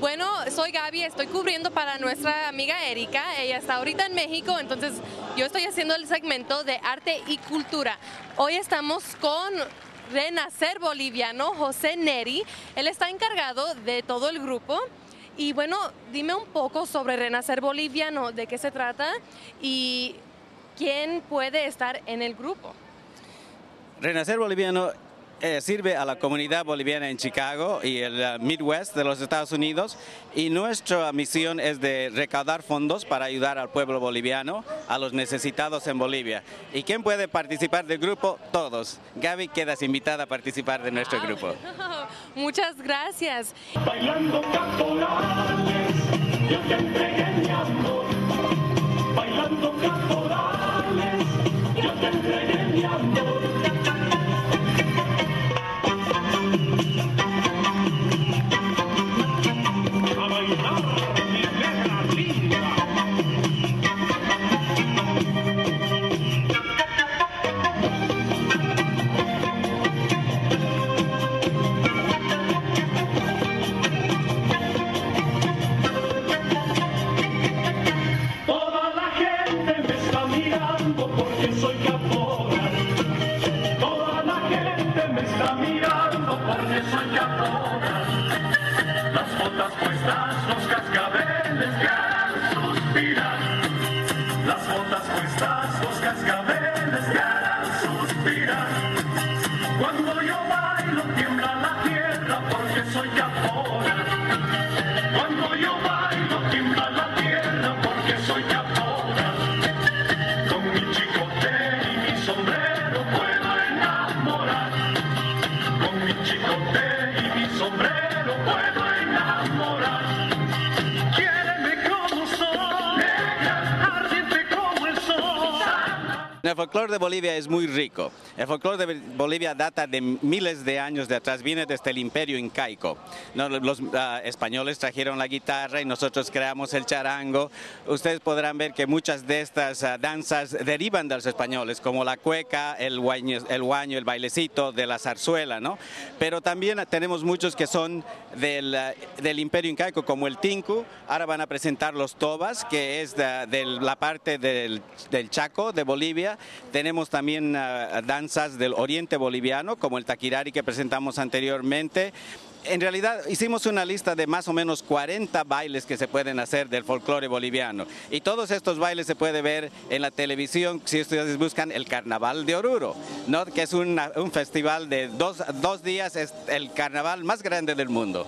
Bueno, soy Gaby, estoy cubriendo para nuestra amiga Erika. Ella está ahorita en México, entonces yo estoy haciendo el segmento de arte y cultura. Hoy estamos con Renacer Boliviano, José Neri. Él está encargado de todo el grupo. Y bueno, dime un poco sobre Renacer Boliviano, de qué se trata y quién puede estar en el grupo. Renacer Boliviano eh, sirve a la comunidad boliviana en Chicago y el uh, Midwest de los Estados Unidos y nuestra misión es de recaudar fondos para ayudar al pueblo boliviano, a los necesitados en Bolivia. ¿Y quién puede participar del grupo? Todos. Gaby, quedas invitada a participar de nuestro grupo. Muchas gracias. Bailando caporales, yo te entregué mi amor. Bailando caporales, porque soy caporal. Toda la gente me está mirando porque soy caporal. Las botas puestas, los cascabeles que harán suspirar. Las botas puestas, los cascabeles que harán. Cuando yo bailo tiembla la tierra porque soy caporal. El folclore de Bolivia es muy rico. El folclore de Bolivia data de miles de años de atrás, viene desde el imperio incaico. Los ah, españoles trajeron la guitarra y nosotros creamos el charango. Ustedes podrán ver que muchas de estas ah, danzas derivan de los españoles, como la cueca, el guaño, el, guaño, el bailecito de la zarzuela. ¿no? Pero también tenemos muchos que son del, ah, del imperio incaico, como el tinku. Ahora van a presentar los tobas, que es de, de la parte del, del Chaco, de Bolivia. Tenemos también ah, danzas del oriente boliviano, como el taquirari que presentamos anteriormente. En realidad hicimos una lista de más o menos 40 bailes que se pueden hacer del folclore boliviano. Y todos estos bailes se puede ver en la televisión si ustedes buscan el Carnaval de Oruro, ¿no? que es un festival de dos, dos días, es el carnaval más grande del mundo.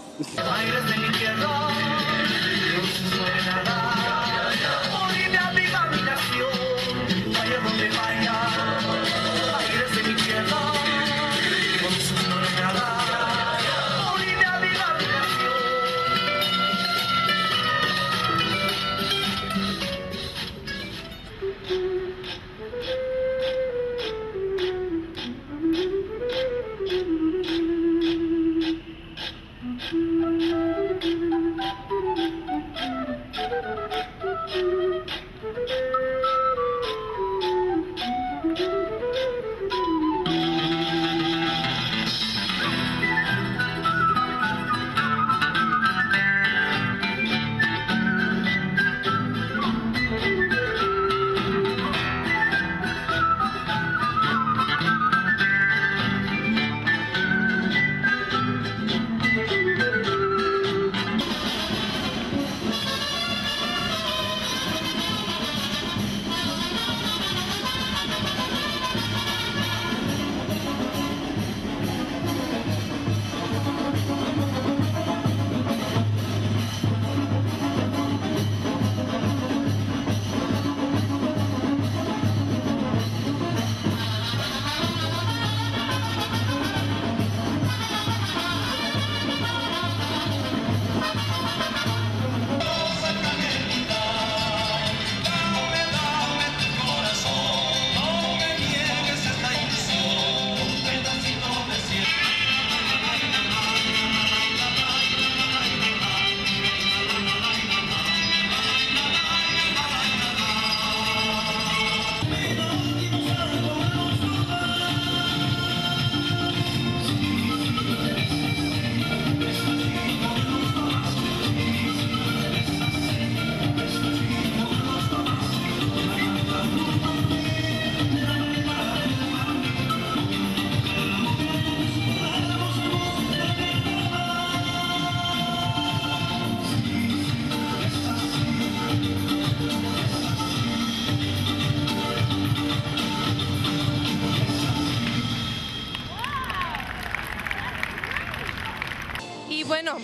Bueno,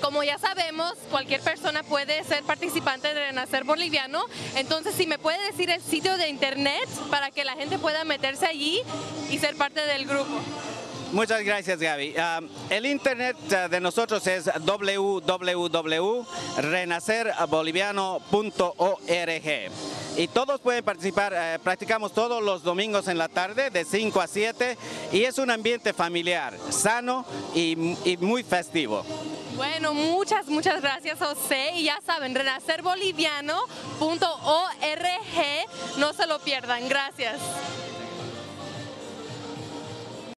como ya sabemos, cualquier persona puede ser participante de Renacer Boliviano. Entonces, si me puede decir el sitio de internet para que la gente pueda meterse allí y ser parte del grupo. Muchas gracias, Gaby. Ah, el internet ah, de nosotros es www.renacerboliviano.org. Y todos pueden participar, eh, practicamos todos los domingos en la tarde de 5 a 7 y es un ambiente familiar, sano y, y muy festivo. Bueno, muchas, muchas gracias, José. Y ya saben, renacerboliviano.org. No se lo pierdan. Gracias.